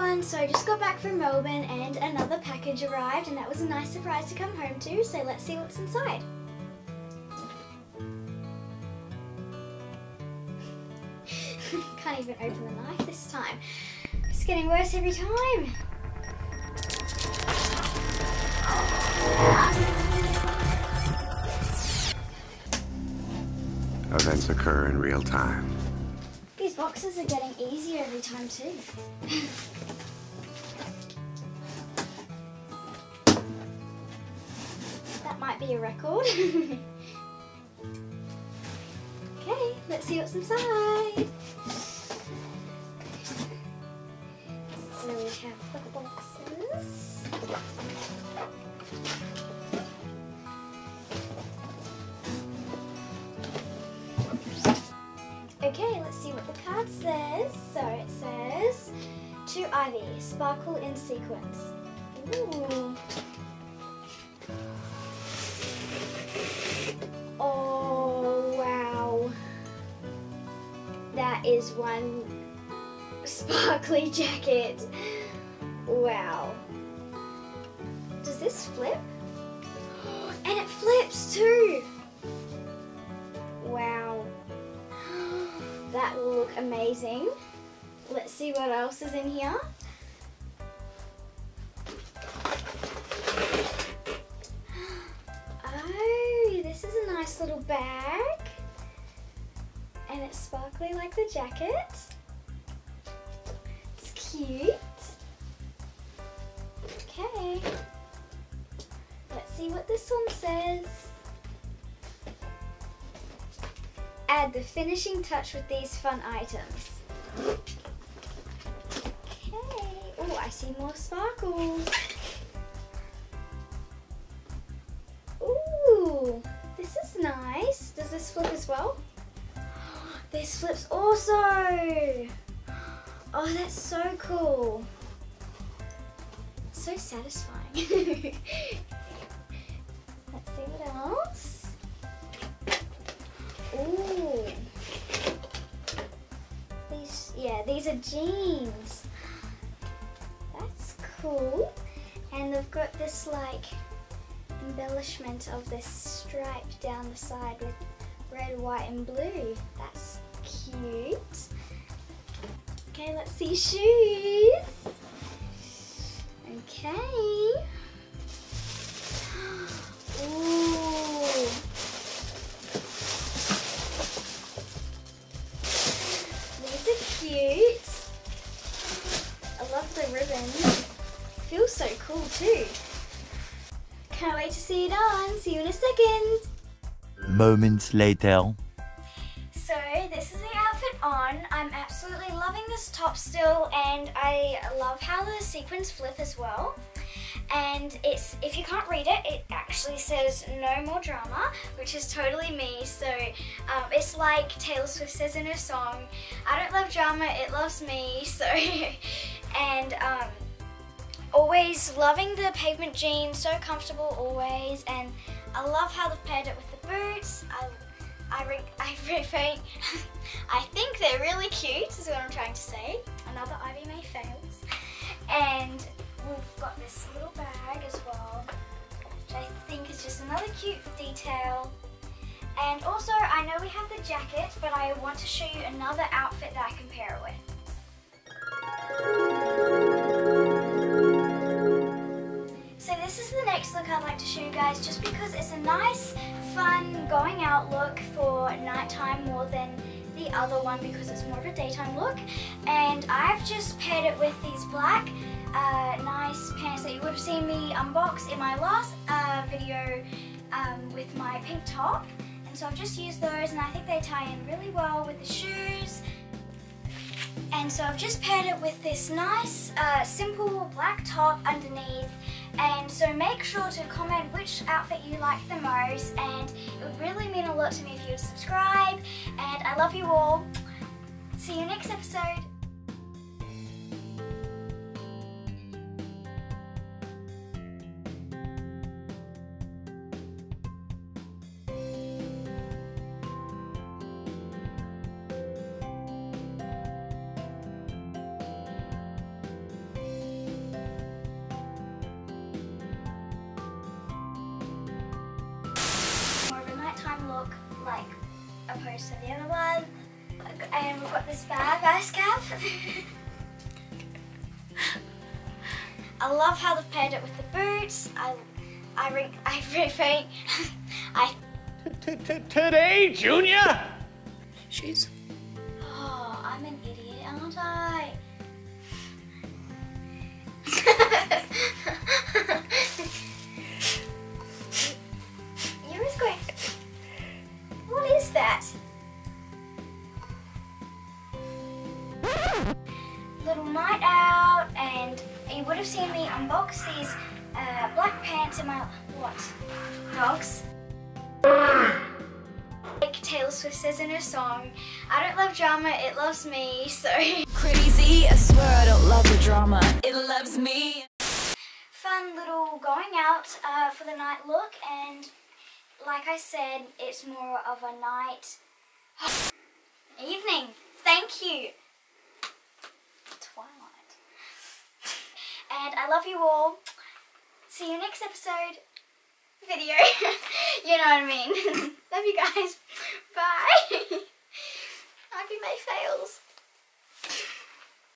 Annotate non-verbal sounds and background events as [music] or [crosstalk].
everyone, so I just got back from Melbourne and another package arrived and that was a nice surprise to come home to, so let's see what's inside. [laughs] Can't even open the knife this time. It's getting worse every time. Events occur in real time. Boxes are getting easier every time too. that might be a record. [laughs] okay, let's see what's inside. So we have the boxes. Says. So it says, to Ivy, sparkle in sequins. Ooh. Oh, wow. That is one sparkly [laughs] jacket. Wow. Does this flip? [gasps] And it flips too. That will look amazing. Let's see what else is in here. [gasps] Oh, this is a nice little bag. And it's sparkly like the jacket. It's cute. Okay. Let's see what this one says. Add the finishing touch with these fun items. Okay. Oh, I see more sparkles. Ooh, this is nice. Does this flip as well? [gasps] This flips also. Oh, that's so cool. So satisfying. [laughs] These, are jeans. That's cool. And they've got this like embellishment of this stripe down the side with red, white and blue. That's cute. Okay, let's see shoes. Okay. So cool too. Can't wait to see it on. See you in a second. Moments later. So this is the outfit on. I'm absolutely loving this top still and I love how the sequins flip as well. And it's if you can't read it, it actually says no more drama, which is totally me. So um, it's like Taylor Swift says in her song, I don't love drama, it loves me. [laughs] So and um, always loving the pavement jeans, so comfortable always. And I love how they've paired it with the boots. I I, re [laughs] I, re [laughs] I think they're really cute, is what I'm trying to say. Another Ivy Mae fails. And we've got this little bag as well, which I think is just another cute detail. And also, I know we have the jacket, but I want to show you another outfit that I can pair it with. So this is the next look I'd like to show you guys just because it's a nice, fun, going out look for nighttime more than the other one because it's more of a daytime look. And I've just paired it with these black, uh, nice pants that you would have seen me unbox in my last uh, video um, with my pink top. And so I've just used those and I think they tie in really well with the shoes. And so I've just paired it with this nice, uh, simple black top underneath. And so make sure to comment which outfit you like the most and it would really mean a lot to me if you would subscribe. And I love you all. See you next episode. Opposed to the other one. And we've got this bag ice cap. [laughs] I love how they've paired it with the boots. I, I, re- I really, [laughs] I. Today, Junior? Shoes. Little night out, and you would have seen me unbox these uh, black pants in my what? Dogs. Like Taylor Swift says in her song, I don't love drama, it loves me, [laughs] so. Crazy, I swear I don't love the drama. It loves me. Fun little going out uh, for the night look, and like I said, it's more of a night. [gasps] Evening, thank you. and I love you all. See you next episode video. [laughs] you know what I mean. [laughs] love you guys. [laughs] Bye. Happy May fails.